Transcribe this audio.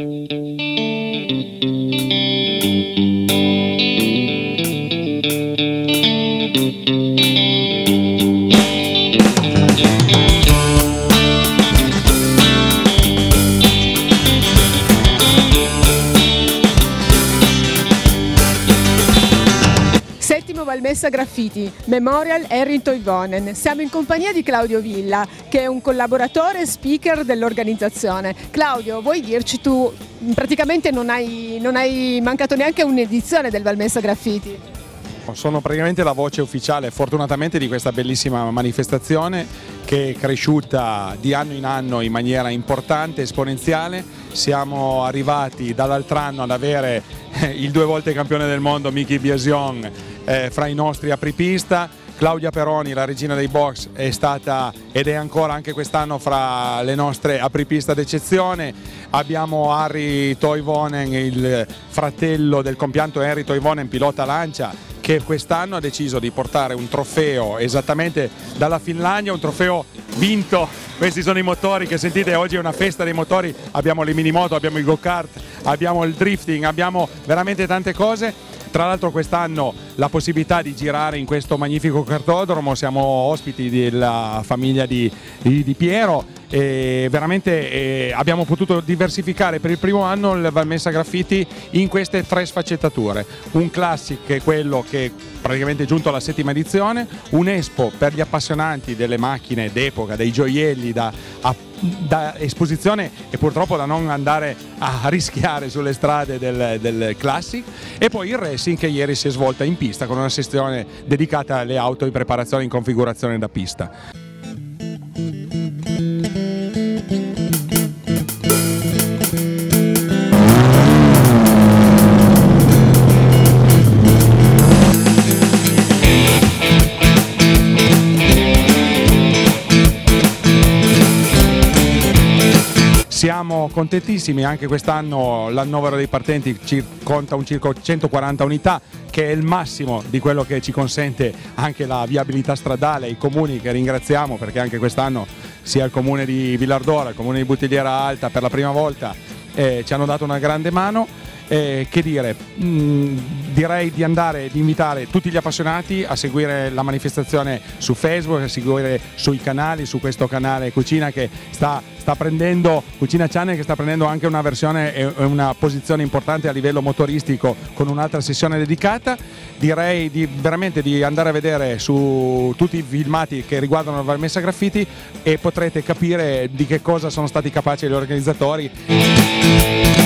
Música Valmessa Graffiti, Memorial Henry Toivonen. Siamo in compagnia di Claudio Villa, che è un collaboratore e speaker dell'organizzazione. Claudio, vuoi dirci tu, praticamente non hai, non hai mancato neanche un'edizione del Valmessa Graffiti? Sono praticamente la voce ufficiale fortunatamente di questa bellissima manifestazione che è cresciuta di anno in anno in maniera importante, esponenziale. Siamo arrivati dall'altro anno ad avere il due volte campione del mondo Miki Biasion eh, fra i nostri apripista. Claudia Peroni, la regina dei box, è stata ed è ancora anche quest'anno fra le nostre apripista d'eccezione. Abbiamo Harry Toivonen, il fratello del compianto Henry Toivonen, pilota lancia, che quest'anno ha deciso di portare un trofeo esattamente dalla Finlandia, un trofeo vinto, questi sono i motori che sentite oggi è una festa dei motori, abbiamo le mini moto, abbiamo i go-kart, abbiamo il drifting, abbiamo veramente tante cose. Tra l'altro quest'anno la possibilità di girare in questo magnifico cartodromo, siamo ospiti della famiglia di, di, di Piero e veramente eh, abbiamo potuto diversificare per il primo anno il Valmessa Graffiti in queste tre sfaccettature. Un classic che è quello che praticamente è giunto alla settima edizione, un Expo per gli appassionanti delle macchine d'epoca, dei gioielli da, a, da esposizione e purtroppo da non andare a rischiare sulle strade del, del Classic e poi il racing che ieri si è svolta in pista con una sessione dedicata alle auto in preparazione in configurazione da pista. Siamo contentissimi, anche quest'anno l'annovero dei partenti ci conta un circa 140 unità che è il massimo di quello che ci consente anche la viabilità stradale, i comuni che ringraziamo perché anche quest'anno sia il comune di Villardora, il comune di Buttigliera Alta per la prima volta eh, ci hanno dato una grande mano eh, che dire, mh, direi di andare, di invitare tutti gli appassionati a seguire la manifestazione su Facebook, a seguire sui canali, su questo canale Cucina che sta, sta prendendo, Cucina Channel che sta prendendo anche una versione e una posizione importante a livello motoristico con un'altra sessione dedicata. Direi di, veramente di andare a vedere su tutti i filmati che riguardano la Valmessa Graffiti e potrete capire di che cosa sono stati capaci gli organizzatori.